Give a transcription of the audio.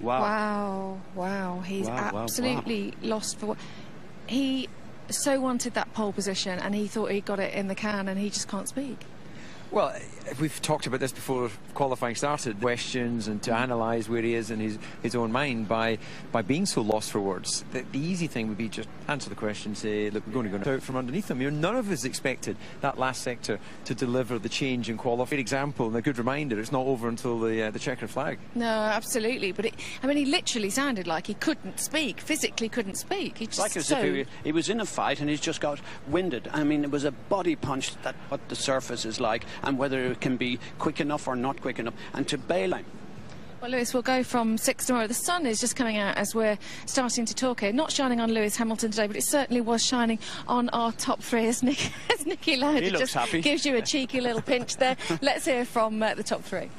Wow. Wow, wow. He's Wow, wow, absolutely lost for. He so wanted that pole position and he thought he got it in the can and he just can't speak. Well, we've talked about this before qualifying started. Questions and to analyse where he is in his, his own mind by by being so lost for words. The, the easy thing would be just answer the question, say, look, we're going to go out from underneath them. You know, none of us expected that last sector to deliver the change in qualifying. Good example and a good reminder. It's not over until the uh, the checkered flag. No, absolutely. But it, I mean, he literally sounded like he couldn't speak, physically couldn't speak. He just like as so... if he, he, was in a fight and he's just got winded. I mean, it was a body punch that what the surface is like and whether it can be quick enough or not quick enough. And to bail him. Well, Lewis, we'll go from six tomorrow. The sun is just coming out as we're starting to talk here. Not shining on Lewis Hamilton today, but it certainly was shining on our top three as, Nick, as Niki Lauda looks just happy. gives you a cheeky little pinch there. Let's hear from uh, the top three.